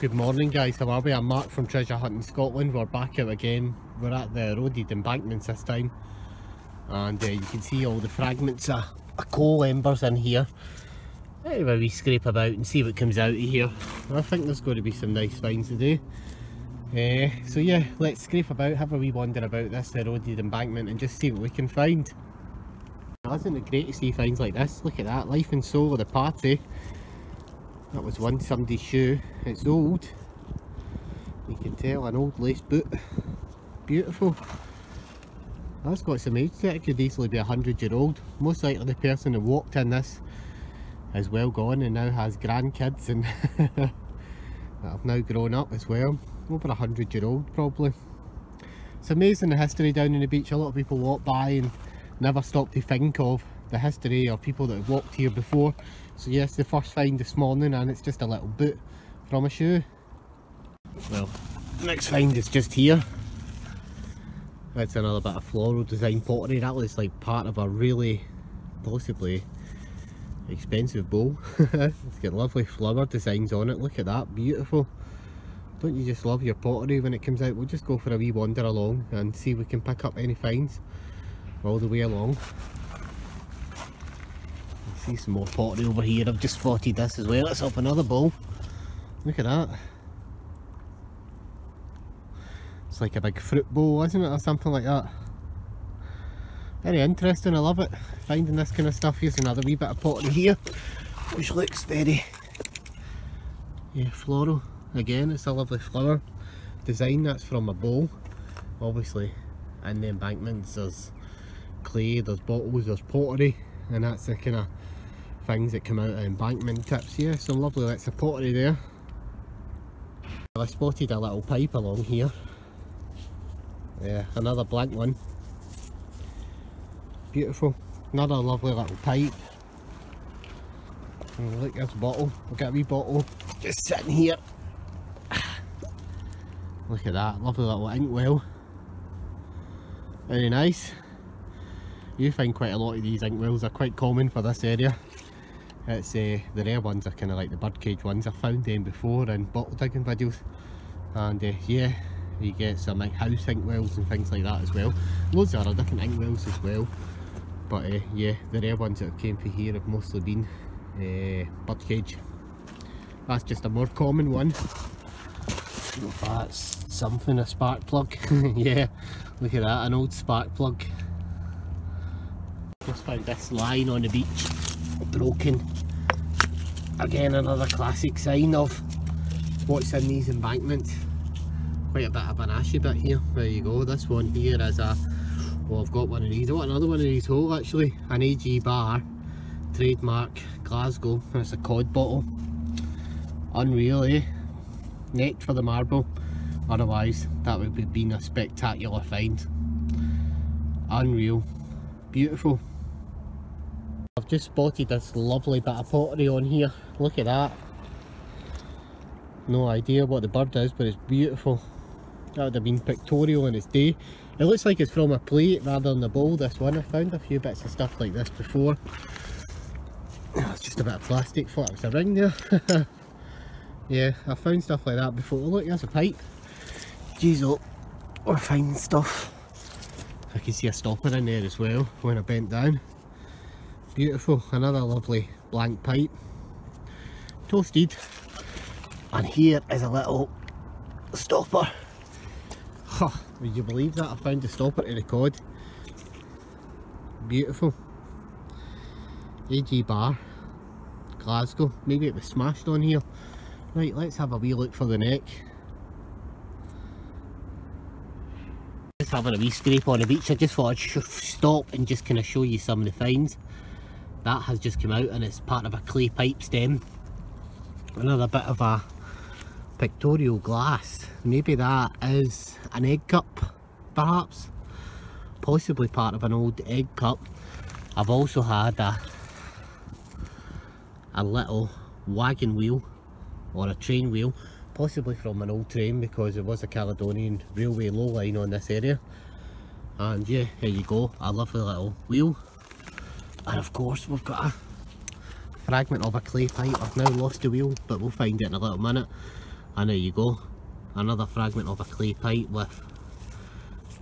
Good morning guys, how are we? I'm Mark from Treasure Hunting Scotland. We're back out again. We're at the eroded embankments this time. And uh, you can see all the fragments of, of coal embers in here. Anyway, we scrape about and see what comes out of here. I think there's going to be some nice finds today. Uh, so yeah, let's scrape about, have a wee wander about this eroded embankment and just see what we can find. Isn't it great to see finds like this? Look at that, life and soul of the party. That was one somebody's shoe. It's old. You can tell an old lace boot. Beautiful. That's got some age to it. It could easily be a hundred year old. Most likely the person who walked in this is well gone and now has grandkids and that have now grown up as well. Over a hundred year old probably. It's amazing the history down in the beach. A lot of people walk by and never stop to think of the history of people that have walked here before. So yes, the first find this morning and it's just a little boot from a shoe. Well, next find is just here. That's another bit of floral design pottery. That looks like part of a really, possibly expensive bowl. it's got lovely flower designs on it. Look at that, beautiful. Don't you just love your pottery when it comes out? We'll just go for a wee wander along and see if we can pick up any finds all the way along see some more pottery over here. I've just spotted this as well. Let's off another bowl. Look at that. It's like a big fruit bowl, isn't it? Or something like that. Very interesting, I love it. Finding this kind of stuff. Here's another wee bit of pottery here, which looks very yeah, floral. Again, it's a lovely flower design. That's from a bowl. Obviously, in the embankments, there's clay, there's bottles, there's pottery, and that's the kind of things that come out of embankment tips here. Some lovely bits of pottery there. I spotted a little pipe along here. Yeah, another blank one. Beautiful. Another lovely little pipe. And look, at this bottle. Look at a wee bottle just sitting here. Look at that, lovely little inkwell. Very nice. You find quite a lot of these inkwells are quite common for this area. It's uh, the rare ones are kind of like the birdcage ones. I've found them before in bottle digging videos. And uh, yeah, you get some like house inkwells and things like that as well. Loads of other different inkwells as well. But uh, yeah, the rare ones that came from here have mostly been birdcage. That's just a more common one. That's something, a spark plug. yeah, look at that, an old spark plug. Just found this lying on the beach broken. Again another classic sign of what's in these embankments. Quite a bit of an ashy bit here. There you go. This one here is a well I've got one of these. I want another one of these hole actually. An AG Barr trademark Glasgow it's a Codd bottle. Unreal eh? Necked for the marble. Otherwise that would have been a spectacular find. Unreal. Beautiful. I've just spotted this lovely bit of pottery on here. Look at that. No idea what the bird is, but it's beautiful. That would have been pictorial in its day. It looks like it's from a plate rather than a bowl, this one. I found a few bits of stuff like this before. Oh, it's just a bit of plastic, thought it was a ring there. yeah, I found stuff like that before. Oh, look, there's a pipe. Jeez, oh, we're finding stuff. I can see a stopper in there as well when I bent down. Beautiful, another lovely blank pipe. Toasted. And here is a little stopper. Huh, would you believe that? I found a stopper to record. Beautiful. AG Barr. Glasgow. Maybe it was smashed on here. Right, let's have a wee look for the neck. Just having a wee scrape on the beach. I just thought I'd stop and just kind of show you some of the finds that has just come out and it's part of a clay pipe stem. Another bit of a pictorial glass. Maybe that is an egg cup perhaps. Possibly part of an old egg cup. I've also had a a little wagon wheel or a train wheel possibly from an old train because there was a Caledonian railway low line on this area. And yeah here you go a lovely little wheel and of course we've got a fragment of a clay pipe. I've now lost the wheel but we'll find it in a little minute. And there you go. Another fragment of a clay pipe with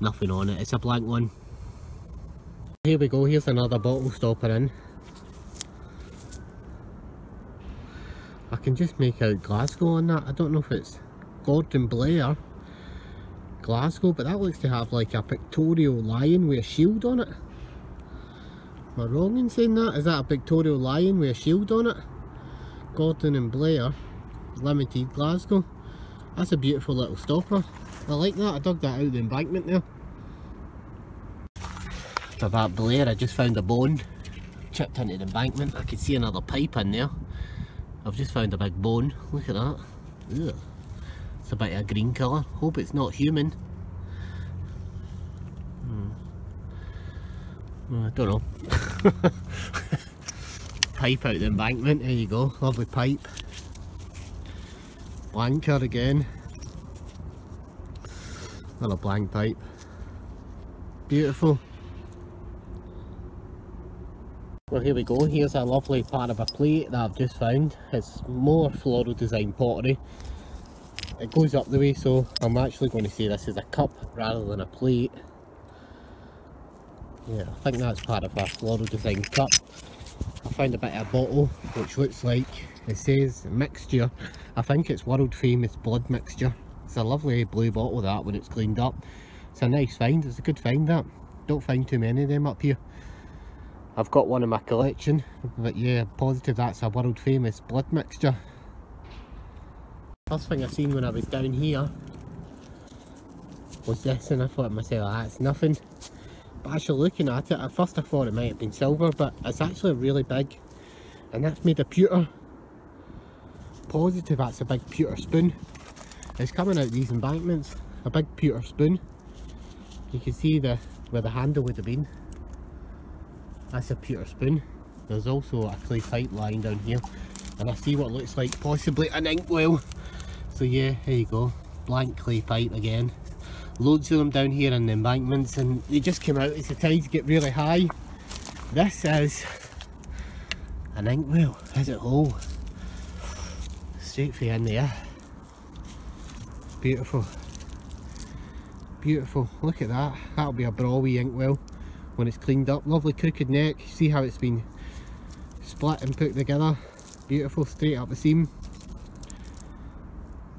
nothing on it. It's a blank one. Here we go, here's another bottle stopper in. I can just make out Glasgow on that. I don't know if it's Gordon Blair Glasgow, but that looks to have like a pictorial lion with a shield on it. Am I wrong in saying that? Is that a pictorial lion with a shield on it? Gordon and Blair Limited Glasgow. That's a beautiful little stopper. I like that. I dug that out of the embankment there. For that Blair, I just found a bone chipped into the embankment. I can see another pipe in there. I've just found a big bone. Look at that. Ugh. It's a bit of a green colour. Hope it's not human. I don't know. pipe out the embankment. There you go. Lovely pipe. Blanker again. Another blank pipe. Beautiful. Well here we go, here's a lovely part of a plate that I've just found. It's more floral design pottery. It goes up the way so I'm actually going to say this is a cup rather than a plate. Yeah, I think that's part of a floral design cup. I found a bit of a bottle which looks like it says mixture. I think it's world famous blood mixture. It's a lovely blue bottle that when it's cleaned up. It's a nice find, it's a good find that. Don't find too many of them up here. I've got one in my collection, but yeah, positive that's a world famous blood mixture. First thing I seen when I was down here was this and I thought to myself, ah, that's nothing. Actually looking at it, at first I thought it might have been silver, but it's actually really big. And that's made of pewter. Positive that's a big pewter spoon. It's coming out these embankments, a big pewter spoon. You can see the where the handle would have been. That's a pewter spoon. There's also a clay pipe lying down here. And I see what looks like possibly an inkwell. So yeah, here you go. Blank clay pipe again. Loads of them down here in the embankments and they just came out as the tides get really high. This is an inkwell, is it whole? Straight for in there. Beautiful. Beautiful. Look at that. That'll be a brawly inkwell when it's cleaned up. Lovely crooked neck. See how it's been split and put together. Beautiful straight up the seam.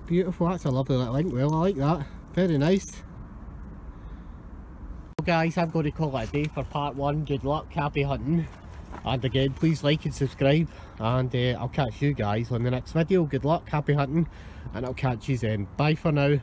Beautiful, that's a lovely little inkwell, I like that. Very nice. Guys, I'm going to call it a day for part one. Good luck, happy hunting. And again, please like and subscribe. And uh, I'll catch you guys on the next video. Good luck, happy hunting. And I'll catch you then. Bye for now.